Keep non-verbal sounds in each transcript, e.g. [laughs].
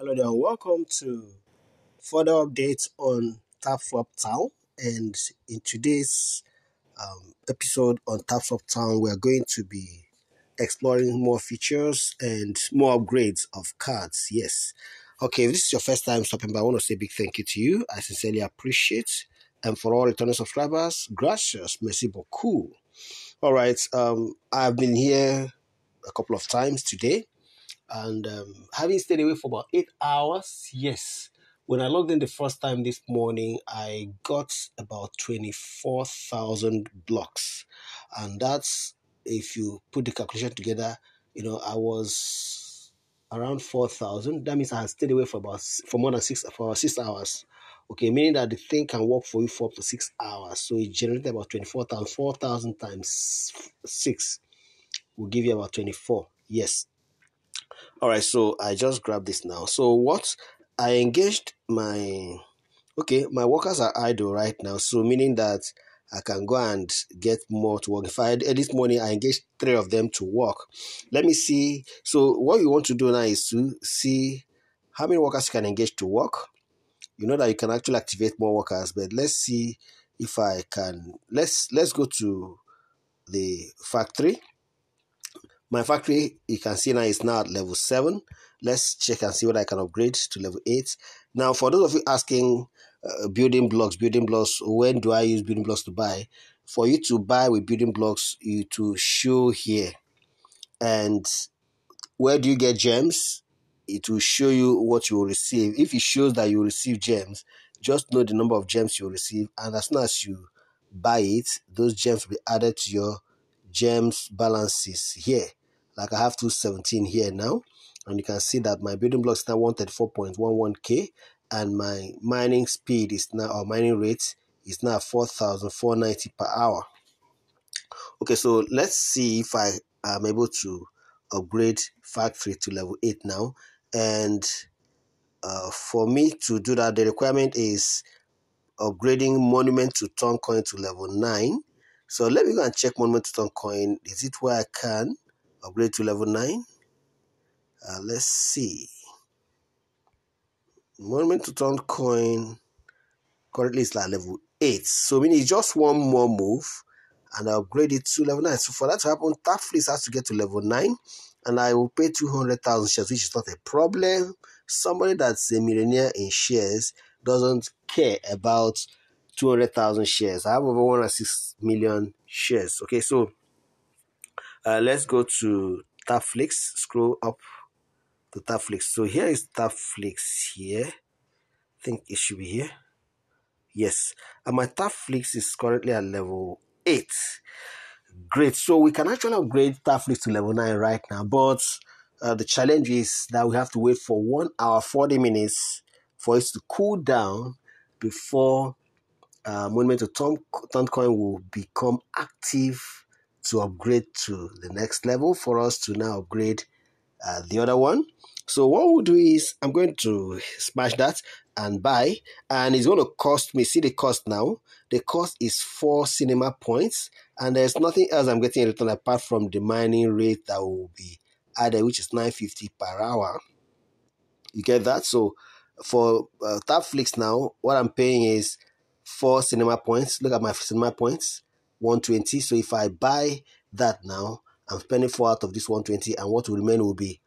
Hello there, and welcome to further updates on TapSwap Town. And in today's um, episode on TapSwap Town, we are going to be exploring more features and more upgrades of cards. Yes. Okay, if this is your first time stopping by, I want to say big thank you to you. I sincerely appreciate. And for all returning subscribers, gracias, merci beaucoup. All right, um, I've been here a couple of times today and um, having stayed away for about eight hours, yes. When I logged in the first time this morning, I got about 24,000 blocks. And that's, if you put the calculation together, you know, I was around 4,000. That means I had stayed away for about, for more than six, for six hours. Okay, meaning that the thing can work for you for up to six hours. So it generated about 24,000. 4,000 times six will give you about 24. Yes, all right so i just grabbed this now. So what? I engaged my okay my workers are idle right now so meaning that i can go and get more to work. If i eh, this morning i engaged three of them to work. Let me see. So what you want to do now is to see how many workers you can engage to work. You know that you can actually activate more workers but let's see if i can let's let's go to the factory my factory, you can see now is now at level 7. Let's check and see what I can upgrade to level 8. Now, for those of you asking uh, building blocks, building blocks, when do I use building blocks to buy? For you to buy with building blocks, you to show here. And where do you get gems? It will show you what you will receive. If it shows that you receive gems, just know the number of gems you will receive. And as soon as you buy it, those gems will be added to your gems balances here like I have 217 here now and you can see that my building block is now 134.11k and my mining speed is now or mining rate is now 4490 per hour. Okay so let's see if I am able to upgrade factory to level 8 now. And uh, for me to do that the requirement is upgrading monument to Toncoin to level 9 so let me go and check monument to Toncoin is it where I can upgrade to level 9 uh, let's see. Moment to Toncoin currently is like level 8 so meaning just one more move and I upgrade it to level 9 so for that to happen Tapflix has to get to level 9 and I will pay 200,000 shares which is not a problem. Somebody that's a millionaire in shares doesn't care about 200,000 shares. I have over 106 million shares. Okay so uh, let's go to Tapflix. Scroll up to Tapflix. So here is Tapflix here. I think it should be here. Yes. And my Tapflix is currently at level 8. Great. So we can actually upgrade Tapflix to level 9 right now. But uh, the challenge is that we have to wait for 1 hour 40 minutes for it to cool down before uh, Monument to Toncoin will become active to upgrade to the next level for us to now upgrade uh, the other one. So what we'll do is I'm going to smash that and buy and it's going to cost me, see the cost now. The cost is 4 cinema points and there's nothing else I'm getting in return apart from the mining rate that will be added which is 950 per hour. You get that? So for uh, Tapflix now, what I'm paying is 4 cinema points. Look at my cinema points 120. So if I buy that now, I'm spending 4 out of this 120 and what will remain will be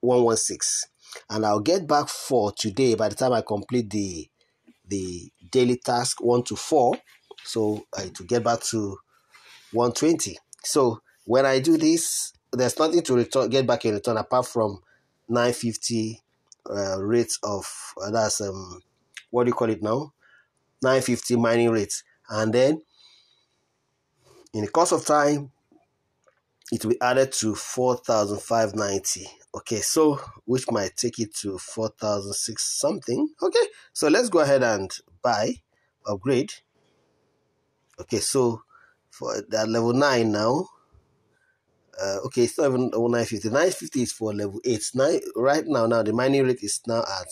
116. And I'll get back 4 today by the time I complete the the daily task 1 to 4. So uh, to get back to 120. So when I do this, there's nothing to return, get back in return apart from 950 uh, rates of uh, that's um what do you call it now 950 mining rates and then in the course of time, it will be added to 4,590. Okay, so which might take it to 4,006 something. Okay, so let's go ahead and buy, upgrade. Okay, so for that level 9 now, uh, okay, it's not even 950. 950 is for level 8. Nine, right now, now the mining rate is now at,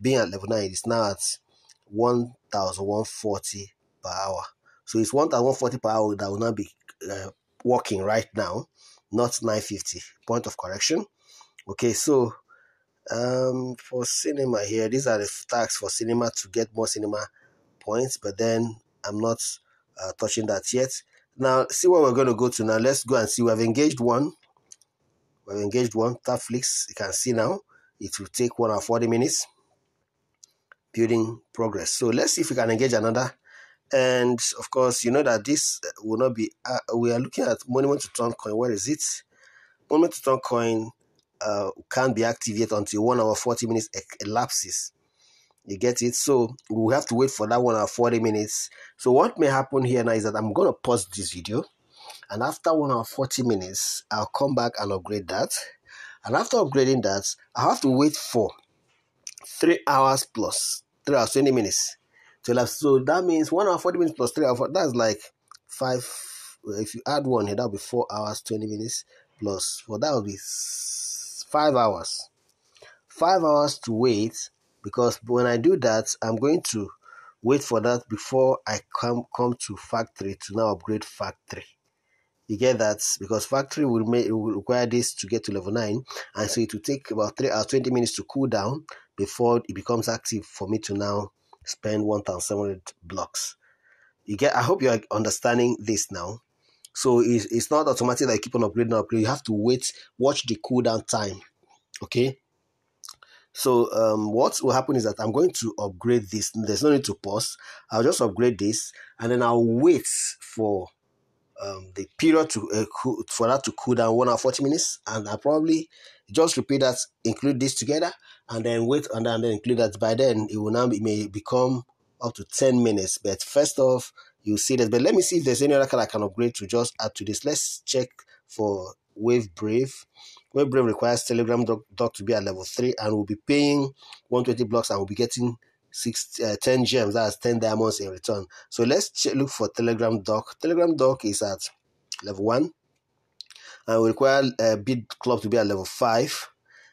being at level 9, it's now at 1,140 per hour. So it's 1140 per hour that will not be uh, working right now, not 950. Point of correction. Okay, so Um, for cinema here, these are the tags for cinema to get more cinema points, but then I'm not uh, touching that yet. Now, see what we're going to go to now. Let's go and see. We have engaged one. We've engaged one. Tapflix, you can see now. It will take one hour 40 minutes. Building progress. So let's see if we can engage another. And of course, you know that this will not be. Uh, we are looking at Monument to Toncoin. Where is it? Monument to Toncoin uh, can't be activated until one hour 40 minutes elapses. You get it? So we have to wait for that one hour 40 minutes. So what may happen here now is that I'm going to pause this video. And after one hour 40 minutes, I'll come back and upgrade that. And after upgrading that, I have to wait for three hours plus three hours 20 minutes. So that means one hour 40 minutes plus three hours. That's like five. If you add one here, that'll be four hours 20 minutes plus. Well, that will be five hours. Five hours to wait because when I do that, I'm going to wait for that before I come come to factory to now upgrade factory. You get that because factory will, make, will require this to get to level 9 and so it will take about 3 hours 20 minutes to cool down before it becomes active for me to now spend 1700 blocks. You get I hope you are understanding this now. So it's, it's not automatic that you keep on upgrading upgrading. You have to wait, watch the cooldown time. Okay. So um, what will happen is that I'm going to upgrade this. There's no need to pause. I'll just upgrade this and then I'll wait for um, the period to uh, cool, for that to cool down one hour 40 minutes and I'll probably just repeat that, include this together and then wait and then, and then include that. By then it will now be, may become up to 10 minutes. But first off, you see this. But let me see if there's any other card I can upgrade to just add to this. Let's check for Wave Brave. Wave Brave requires Telegram doc, doc, to be at level 3 and we'll be paying 120 blocks and we'll be getting six, uh, 10 gems, that's 10 diamonds in return. So let's check, look for Telegram doc. Telegram doc is at level 1 and we require uh, Bit Club to be at level 5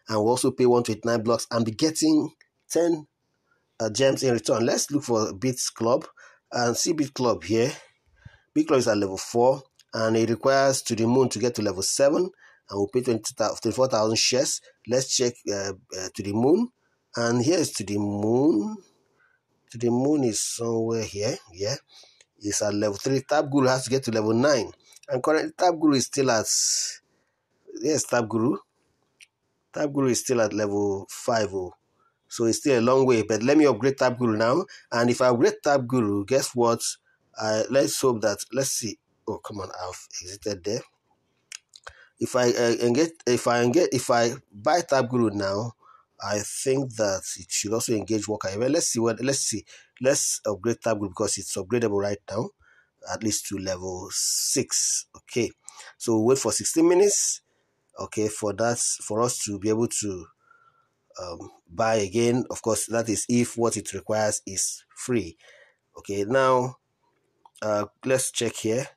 and we'll also pay 129 blocks and be getting 10 uh, gems in return. Let's look for Bits Club and see Bit Club here. Bit Club is at level 4 and it requires to the moon to get to level 7 and we'll pay 24,000 shares. Let's check uh, uh, to the moon and here is to the moon. The moon is somewhere here. Yeah, it's at level 3. Tab Guru has to get to level 9 and currently Tab Guru is still at yes, Tab Guru. Tab Guru is still at level 5. Oh. So it's still a long way. But let me upgrade Tab Guru now. And if I upgrade Tab Guru, guess what? Uh, let's hope that, let's see. Oh, come on, I've exited there. If I uh, engage, if I engage, if I buy Tab Guru now, I think that it should also engage Walker. Well, let's see what, let's see. Let's upgrade Tab Guru because it's upgradable right now, at least to level 6. Okay. So wait for 16 minutes. Okay, for that, for us to be able to um, buy again. Of course, that is if what it requires is free. Okay, now uh, let's check here.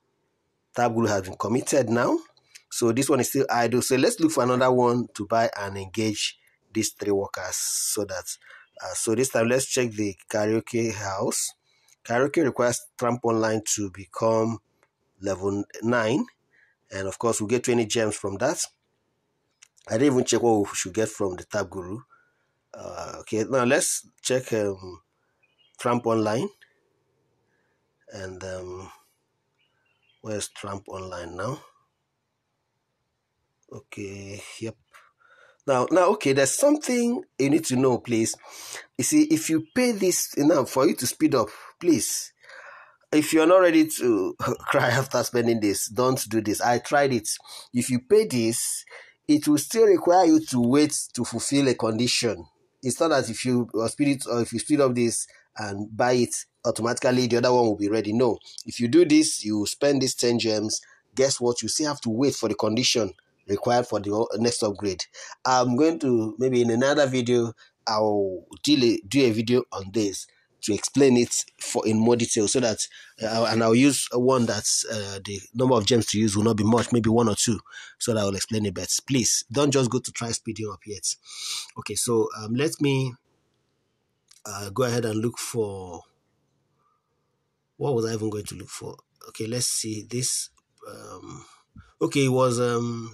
Tab Guru has been committed now. So this one is still idle. So let's look for another one to buy and engage these three workers so that uh, so this time let's check the karaoke house. Karaoke requires Tramp Online to become level 9 and of course we'll get 20 gems from that. I didn't even check what we should get from the Tab Guru. Uh, okay, now let's check um, Tramp Online. And um, where's Tramp Online now? Okay, yep. Now, now, okay, there's something you need to know, please. You see, if you pay this enough for you to speed up, please, if you're not ready to [laughs] cry after spending this, don't do this. I tried it. If you pay this, it will still require you to wait to fulfill a condition. It's not as if you speed it or if you speed up this and buy it automatically, the other one will be ready. No, if you do this, you spend these 10 gems. Guess what? You still have to wait for the condition required for the next upgrade. I'm going to maybe in another video, I'll do a video on this to explain it for in more detail so that uh, and I'll use one that uh, the number of gems to use will not be much maybe one or two so that I'll explain it. Better please don't just go to try speeding up yet. Okay so um, let me uh, go ahead and look for what was I even going to look for? Okay let's see this um, okay it was um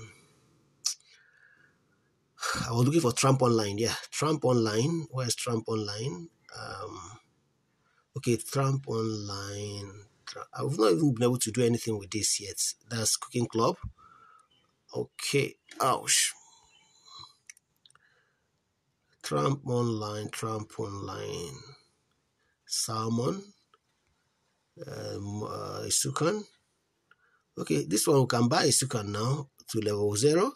I was looking for Tramp Online. Yeah, Tramp Online. Where's Tramp Online? Um, okay, Tramp Online. I've not even been able to do anything with this yet. That's Cooking Club. Okay. Ouch. Tramp Online, Tramp Online. Salmon. Um, uh, Isukan. Okay, this one we can buy Isukan now to level 0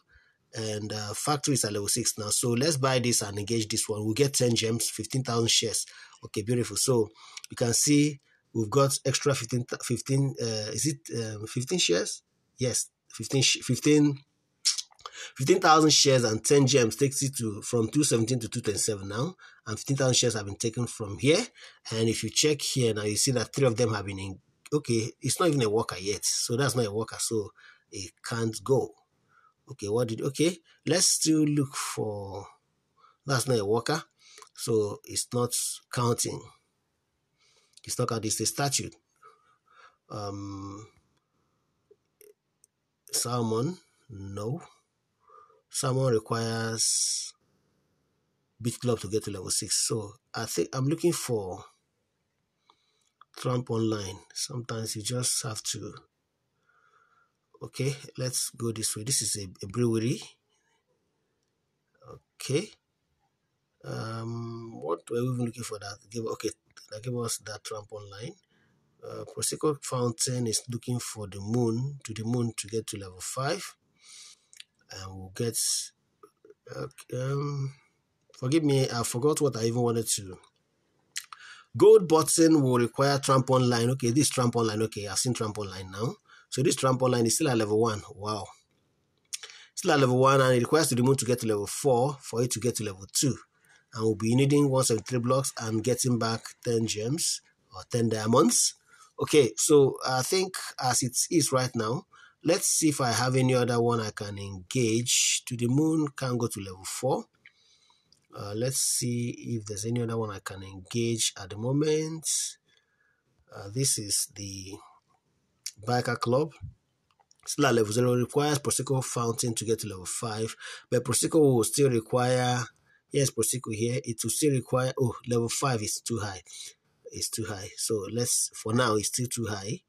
and uh, factory is at level 6 now. So let's buy this and engage this one. We'll get 10 gems 15,000 shares. Okay beautiful. So you can see we've got extra 15 15 uh, is it um, 15 shares? Yes 15 15 15,000 shares and 10 gems takes it to from 217 to 227 now. And 15,000 shares have been taken from here. And if you check here now you see that three of them have been in okay it's not even a worker yet. So that's not a worker. So it can't go okay what did okay let's still look for that's not a worker so it's not counting. It's not counting it's a statute. Um salmon no. Salmon requires beat club to get to level 6 so i think i'm looking for trump online. Sometimes you just have to okay let's go this way. This is a, a brewery. Okay. Um what were we even looking for that? Give okay that give us that Tramp online. Uh, Prosecco Fountain is looking for the moon to the moon to get to level 5 and we'll get um forgive me I forgot what I even wanted to. Gold button will require Tramp online. Okay this Tramp online. Okay I've seen Tramp online now so this trampoline is still at level 1. Wow. Still at level 1 and it requires the moon to get to level 4 for it to get to level 2. And we'll be needing 173 blocks and getting back 10 gems or 10 diamonds. Okay, so I think as it is right now, let's see if I have any other one I can engage. To the moon can go to level 4. Uh, let's see if there's any other one I can engage at the moment. Uh, this is the Biker Club. Still at level 0 requires Prosecco Fountain to get to level 5. But Prosecco will still require, yes, Prosecco here, it will still require, oh, level 5 is too high. It's too high. So let's, for now, it's still too high.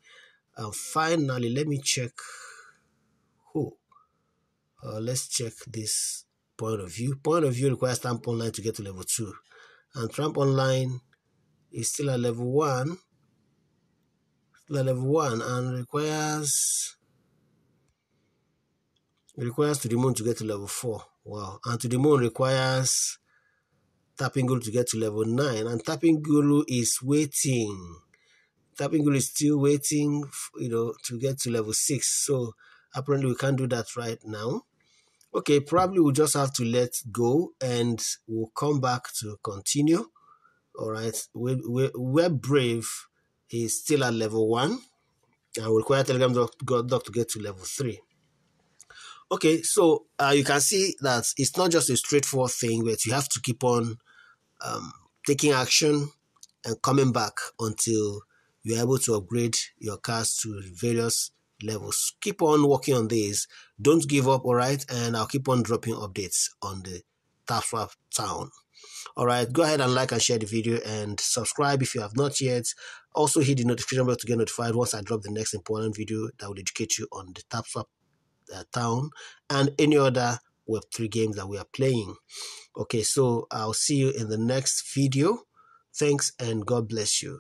And finally, let me check who. Uh, let's check this point of view. Point of view requires Tramp Online to get to level 2. And Tramp Online is still at level 1 level 1 and requires requires to the moon to get to level 4 wow. And to the moon requires tapping guru to get to level 9 and tapping guru is waiting. Tapping guru is still waiting you know to get to level 6 so apparently we can't do that right now. Okay probably we'll just have to let go and we'll come back to continue. All right. We're, we're, we're brave is still at level 1 and will require Telegram doc, to get to level 3. Okay, so uh, you can see that it's not just a straightforward thing, but you have to keep on um, taking action and coming back until you're able to upgrade your cars to various levels. Keep on working on this. Don't give up, all right? And I'll keep on dropping updates on the TapSwap Town. All right, go ahead and like and share the video and subscribe if you have not yet. Also hit the notification bell to get notified once I drop the next important video that will educate you on the TapSwap uh, Town and any other Web3 games that we are playing. Okay, so I'll see you in the next video. Thanks and God bless you.